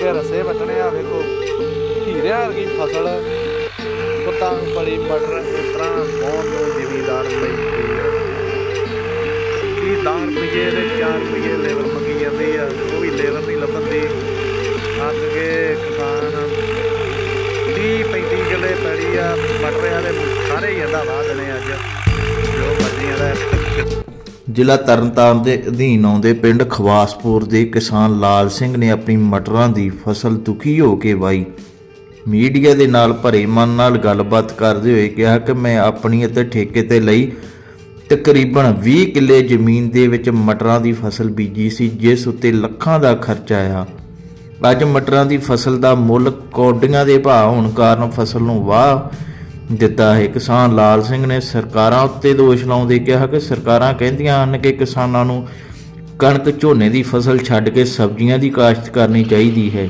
ਕੇ ਰਸੇ ਵੱਟਣੇ ਆ, ਵੇਖੋ। ਹੀਰਿਆਂ ਵਰਗੀ ਫਸਲ, ਪੁੱਤਾਂ ਬੜੀ ਮਟਰ ਉਤਰਾ ਬਹੁਤ ਨੂੰ ਜ਼ਿਮੀਦਾਰ ਲਈ ਕੀ 10 ਰੁਪਏ ਦੇ 4 ਰੁਪਏ ਲੇਬਰ ਮੰਗੀ ਜਾਂਦੀ ਆ, ਉਹ ਵੀ ਲੇਬਰ ਨਹੀਂ ਲੱਭਦੀ ਅੱਗ ਕੇ ਕਿਸਾਨ 30 35 ਕਿੱਲੇ ਪੈੜੀ ਆ, ਮਟਰ ਵਾਲੇ ਸਾਰੇ ਹੀ ਅੱਧਾ ਵਾਹ ਦੇਣੇ ਅੱਜ। ਜੋ ਮਰਜ਼ੀ ਦਾ ਜ਼ਿਲ੍ਹਾ ਤਰਨਤਾਰਨ ਦੇ ਅਧੀਨ ਆਉਂਦੇ ਪਿੰਡ ਖਵਾਸਪੁਰ ਦੇ ਕਿਸਾਨ ਲਾਲ ਸਿੰਘ ਨੇ ਆਪਣੀ ਮਟਰਾਂ ਦੀ ਫਸਲ ਦੁਖੀ ਹੋ ਕੇ ਵਾਈ। ਮੀਡੀਆ ਦੇ ਨਾਲ ਭਰੇ ਮਨ ਨਾਲ ਗੱਲਬਾਤ ਕਰਦੇ ਹੋਏ ਕਿਹਾ ਕਿ ਮੈਂ ਆਪਣੀ ਅਤੇ ਠੇਕੇ ਤੇ ਲਈ ਤਕਰੀਬਨ 20 ਕਿੱਲੇ ਜ਼ਮੀਨ ਦੇ ਵਿੱਚ ਮਟਰਾਂ ਦੀ ਫਸਲ ਬੀਜੀ ਸੀ, ਜਿਸ ਉੱਤੇ ਲੱਖਾਂ ਦਾ ਖਰਚਾ ਆਇਆ। ਅੱਜ ਮਟਰਾਂ ਦੀ ਫਸਲ ਦਾ ਮੁੱਲ ਕੌਡੀਆਂ ਦੇ ਭਾਅ ਹੋਣ ਕਾਰਨ ਫਸਲ ਨੂੰ ਵਾਹ ਦਿੱਤਾ ਹੈ। ਕਿਸਾਨ ਲਾਲ ਸਿੰਘ ਨੇ ਸਰਕਾਰਾਂ ਉੱਤੇ ਦੋਸ਼ ਲਾਉਂਦੇ ਕਿਹਾ ਕਿ ਸਰਕਾਰਾਂ ਕਹਿੰਦੀਆਂ ਹਨ ਕਿ ਕਿਸਾਨਾਂ ਨੂੰ ਕਣਕ ਝੋਨੇ ਦੀ ਫਸਲ ਛੱਡ ਕੇ ਸਬਜ਼ੀਆਂ ਦੀ ਕਾਸ਼ਤ ਕਰਨੀ ਚਾਹੀਦੀ ਹੈ।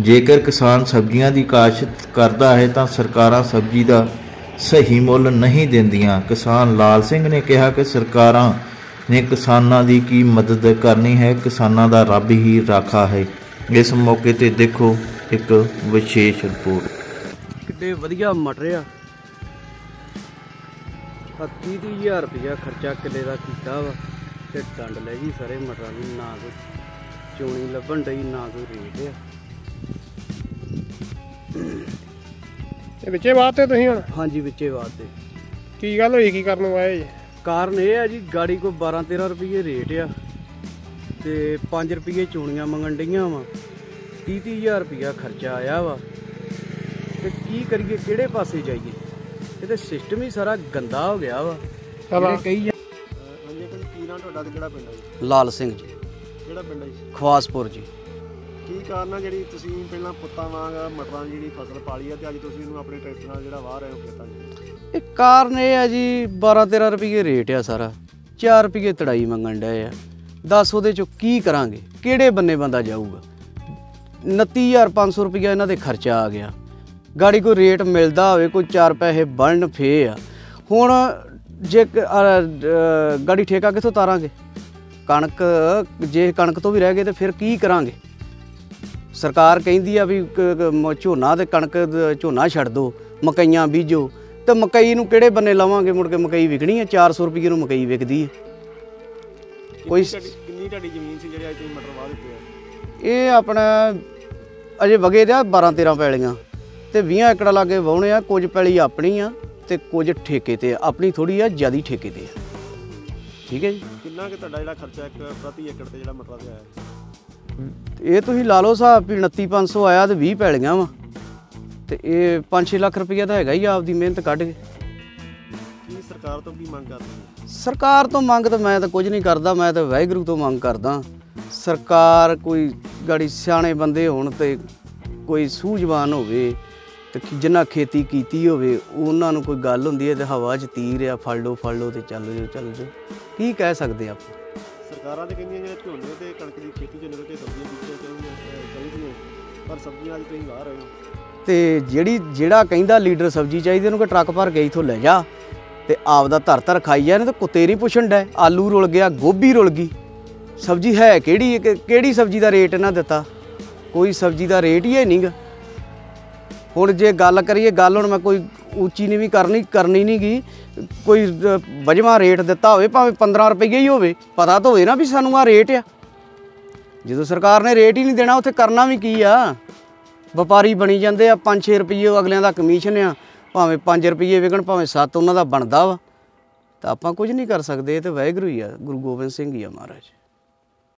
ਜੇਕਰ ਕਿਸਾਨ ਸਬਜ਼ੀਆਂ ਦੀ ਕਾਸ਼ਤ ਕਰਦਾ ਹੈ ਤਾਂ ਸਰਕਾਰਾਂ ਸਬਜ਼ੀ ਦਾ ਸਹੀ ਮੁੱਲ ਨਹੀਂ ਦਿੰਦੀਆਂ। ਕਿਸਾਨ ਲਾਲ ਸਿੰਘ ਨੇ ਕਿਹਾ ਕਿ ਸਰਕਾਰਾਂ ਨੇ ਕਿਸਾਨਾਂ ਦੀ ਕੀ ਮਦਦ ਕਰਨੀ ਹੈ? ਕਿਸਾਨਾਂ ਦਾ ਰੱਬ ਹੀ ਰਾਖਾ ਹੈ। ਇਸ ਮੌਕੇ ਤੇ ਦੇਖੋ ਇੱਕ ਵਿਸ਼ੇਸ਼ ਰਿਪੋਰਟ। ਕਿੱਡੇ ਵਧੀਆ ਮਟਰ ਆ ਆ 30 ਹਜ਼ਾਰ ਰੁਪਇਆ ਖਰਚਾ ਕਿੱਲੇ ਦਾ ਕੀਤਾ ਵਾ ਤੇ ਡੰਡ ਲੈ ਗਈ ਸਾਰੇ ਮਟਰਾਂ ਦੀ ਨਾ ਕੋਈ ਚੋਣੀ ਲੱਭਣ ਡਈ ਨਾ ਕੋਈ ਰੇਟ ਆ। ਇਹ ਵਿੱਚੇ ਬਾਤ ਤੇ ਤੁਸੀਂ ਹੁਣ? ਹਾਂਜੀ ਵਿੱਚੇ ਵਾਸਤੇ ਕੀ ਗੱਲ ਹੋਈ ਕੀ ਕਰਨ ਆਏ ਜੀ? ਕਾਰਨ ਇਹ ਆ ਜੀ ਗਾੜੀ ਕੋ 12 13 ਰੁਪਏ ਰੇਟ ਆ ਤੇ 5 ਰੁਪਏ ਚੋਣੀਆਂ ਮੰਗਣ ਡਈਆਂ ਵਾ। 30 ਹਜ਼ਾਰ ਰੁਪਇਆ ਖਰਚਾ ਆਇਆ ਵਾ। ਤੇ ਕੀ ਕਰੀਏ ਕਿਹੜੇ ਪਾਸੇ ਜਾਈਏ? ਇਹ ਤੇ ਸਿਸਟਮ ਹੀ ਸਾਰਾ ਗੰਦਾ ਹੋ ਗਿਆ ਵਾ। ਜਿਹੜੇ ਕਈ ਹਾਂਜੀ ਕੋਈ ਕੀ ਨਾਂ ਤੁਹਾਡਾ ਤੇ ਕਿਹੜਾ ਪਿੰਡ ਹੈ ਜੀ? ਲਾਲ ਸਿੰਘ ਜੀ। ਕਿਹੜਾ ਪਿੰਡ ਹੈ ਜੀ? ਖਵਾਸਪੁਰ ਜੀ। ਕੀ ਕਾਰਨ ਆ ਜਿਹੜੀ ਤੁਸੀਂ ਪਹਿਲਾਂ ਪੁੱਤਾਂ ਵਾਂਗ ਮਟਰਾਂ ਦੀ ਜਿਹੜੀ ਫਸਲ ਪਾਲੀ ਆ ਤੇ ਅੱਜ ਤੁਸੀਂ ਇਹਨੂੰ ਆਪਣੇ ਟਰੈਕਟਰ ਨਾਲ ਜਿਹੜਾ ਵਾਹ ਰਹੇ ਹੋ ਖੇਤਾਂ 'ਚ ਇਹ ਕਾਰਨ ਇਹ ਆ ਜੀ 12 13 ਰੁਪਏ ਰੇਟ ਆ ਸਾਰਾ। 4 ਰੁਪਏ ਤੜਾਈ ਮੰਗਣ ਡਏ ਆ। ਦੱਸ ਉਹਦੇ ਚੋਂ ਕੀ ਕਰਾਂਗੇ? ਕਿਹੜੇ ਬੰਨੇ ਬੰਦਾ ਜਾਊਗਾ? 29500 ਰੁਪਏ ਇਹਨਾਂ ਦੇ ਖਰਚਾ ਆ ਗਿਆ। ਗਾੜੀ ਕੋਈ ਰੇਟ ਮਿਲਦਾ ਹੋਵੇ ਕੋਈ 4 ਪੈਸੇ ਬਣਨ ਫੇ ਆ। ਹੁਣ ਜੇ ਗਾੜੀ ਠੇਕਾ ਕਿੱਥੋਂ ਤਾਰਾਂਗੇ? ਕਣਕ ਜੇ ਕਣਕ ਤੋਂ ਵੀ ਰਹਿ ਗਏ ਤੇ ਫਿਰ ਕੀ ਕਰਾਂਗੇ? ਸਰਕਾਰ ਕਹਿੰਦੀ ਆ ਵੀ ਝੋਨਾ ਤੇ ਕਣਕ ਝੋਨਾ ਛੱਡ ਦੋ ਮਕਈਆਂ ਬੀਜੋ। ਤੇ ਮਕਈ ਨੂੰ ਕਿਹੜੇ ਬੰਨੇ ਲਾਵਾਂਗੇ ਮੁੜ ਕੇ? ਮਕਈ ਵਿਕਣੀ ਆ 400 ਰੁਪਏ ਨੂੰ ਮਕਈ ਵਿਕਦੀ ਹੈ ਕੋਈ ਕਿੰਨੀ ਤੁਹਾਡੀ- ਜ਼ਮੀਨ ਸੀ ਜਿਹੜੀ ਅੱਜ ਤੁਸੀਂ ਮਟਰ ਵਾਹ ਦਿੱਤੇ ਆ? ਇਹ ਆਪਣਾ ਅਜੇ ਵਗੇ ਦੇ ਆ 12 13 ਪੈਲੀਆਂ। ਤੇ 20 ਏਕੜ ਲਾਗੇ ਵਾਹੁਣੇ ਆ ਕੁਝ ਪੈਲੀ ਆਪਣੀ ਆ ਤੇ ਕੁਝ ਠੇਕੇ ਤੇ ਆ। ਆਪਣੀ ਥੋੜੀ ਆ ਜਿਆਦੀ ਠੇਕੇ ਤੇ ਆ। ਠੀਕ ਹੈ ਜੀ? ਕਿੰਨਾ ਕਿ ਤੁਹਾਡਾ ਜਿਹੜਾ ਖਰਚਾ ਇੱਕ ਪ੍ਰਤੀ ਏਕੜ ਤੇ ਜਿਹੜਾ ਮਟਰਾਂ ਤੇ ਆਇਆ ਇਹ ਤੁਸੀਂ ਲਾ ਲਓ ਹਿਸਾਬ ਵੀ 29500 ਆਇਆ ਤੇ 20 ਪੈਲੀਆਂ ਵਾ। ਤੇ ਇਹ 5-6 ਲੱਖ ਰੁਪਈਆ ਤਾਂ ਹੈਗਾ ਹੀ ਆਪਦੀ ਮਿਹਨਤ ਕੱਢ ਕੇ। ਕੀ ਸਰਕਾਰ ਤੋਂ ਕੀ ਮੰਗ ਕਰਦੇ ਸਰਕਾਰ ਤੋਂ ਮੰਗ ਤਾਂ ਮੈਂ ਤਾਂ ਕੁਝ ਨਹੀਂ ਕਰਦਾ ਮੈਂ ਤਾਂ ਵਾਹਿਗੁਰੂ ਤੋਂ ਮੰਗ ਕਰਦਾ। ਸਰਕਾਰ ਕੋਈ ਗਾੜੀ ਸਿਆਣੇ ਬੰਦੇ ਹੋਣ ਤੇ ਕੋਈ ਸੂਝਵਾਨ ਹੋਵੇ ਤੇ ਕਿ ਜਿਨ੍ਹਾਂ ਖੇਤੀ ਕੀਤੀ ਹੋਵੇ ਉਹਨਾਂ ਨੂੰ ਕੋਈ ਗੱਲ ਹੁੰਦੀ ਹੈ ਤੇ ਹਵਾ 'ਚ ਤੀਰ ਆ ਫੜ ਲਓ ਫੜ ਲਓ ਤੇ ਚੱਲ ਜਾਓ ਚੱਲ ਜਾਓ। ਕੀ ਕਹਿ ਸਕਦੇ ਆਪਾਂ? ਸਰਕਾਰਾਂ ਤੇ ਕਹਿੰਦੀਆਂ ਜਿਹੜੇ ਝੋਨੇ ਤੇ ਕਣਕ ਦੀ ਖੇਤੀ ਝੋਨੇ ਤੇ ਸਬਜ਼ੀਆਂ ਬੀਜੀਆਂ ਚਾਹੀਦੀਆਂ ਪਰ ਸਬਜ਼ੀਆਂ ਅੱਜ ਤੁਸੀਂ ਵਾਹ ਰਹੇ ਹੋ। ਤੇ ਜਿਹੜੀ ਜਿਹੜਾ ਕਹਿੰਦਾ ਲੀਡਰ ਸਬਜ਼ੀ ਚਾਹੀਦੀ ਉਹਨੂੰ ਕਿ ਟਰੱਕ ਭਰ ਕੇ ਇਥੋਂ ਲੈ ਜਾ। ਤੇ ਆਪਦਾ ਧਰ ਧਰ ਖਾਈ ਜਾ ਨੇ ਤੇ ਕੁੱਤੇ ਨਹੀਂ ਪੁੱਛਣ ਡੈ ਆਲੂ ਰੁਲ ਗਿਆ ਗੋਭੀ ਰੁਲ ਗਈ। ਸਬਜ਼ੀ ਹੈ ਕਿਹੜੀ ਕਿ- ਕਿਹੜੀ ਸਬਜ਼ੀ ਦਾ ਰੇਟ ਇਹਨਾਂ ਦਿੱਤਾ? ਕੋਈ ਸਬਜ਼ੀ ਦਾ ਰੇਟ ਹੀ ਹੈ ਨਹੀਂਗਾ ਹੁਣ ਜੇ ਗੱਲ ਕਰੀਏ, ਗੱਲ ਹੁਣ ਮੈਂ ਕੋਈ ਉੱਚੀ ਨਹੀਂ ਵੀ ਕਰਨੀ ਕਰਨੀ ਨਹੀਂ ਨਹੀਂਗੀ ਕੋਈ ਵਜਵਾ ਰੇਟ ਦਿੱਤਾ ਹੋਵੇ, ਭਾਵੇਂ 15 ਰੁਪਏ ਹੀ ਹੋਵੇ, ਪਤਾ ਤਾਂ ਹੋਵੇ ਨਾ ਵੀ ਸਾਨੂੰ ਆ ਰੇਟ ਆ। ਜਦੋਂ ਸਰਕਾਰ ਨੇ ਰੇਟ ਹੀ ਨਹੀਂ ਦੇਣਾ, ਉੱਥੇ ਕਰਨਾ ਵੀ ਕੀ ਆ? ਵਪਾਰੀ ਬਣੀ ਜਾਂਦੇ ਆ 5-6 ਰੁਪਏ ਅਗਲਿਆਂ ਦਾ ਕਮਿਸ਼ਨ ਆ। ਭਾਵੇਂ 5 ਰੁਪਏ ਵਿਕਣ, ਭਾਵੇਂ 7 ਉਹਨਾਂ ਦਾ ਬਣਦਾ ਵਾ। ਤਾਂ ਆਪਾਂ ਕੁਝ ਨਹੀਂ ਕਰ ਸਕਦੇ, ਇਹ ਤੇ ਵਾਹਿਗੁਰੂ ਹੀ ਆ, ਗੁਰੂ ਗੋਬਿੰਦ ਸਿੰਘ ਹੀ ਆ ਮਹਾਰਾਜ।